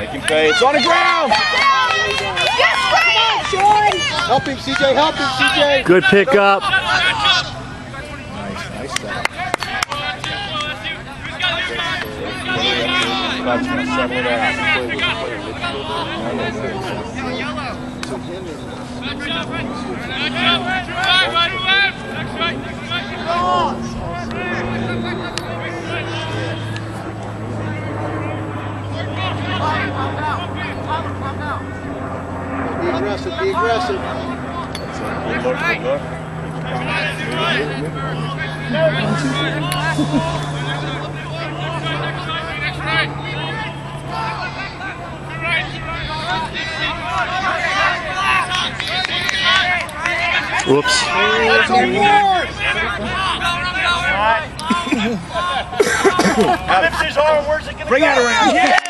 Make him pay. It's on the ground. Help him, CJ. Help him, CJ. Good pickup. Nice, nice stuff. Coach's gonna settle it out. Be aggressive. Be aggressive. Good look, good look. Whoops. Bring that around. Yeah.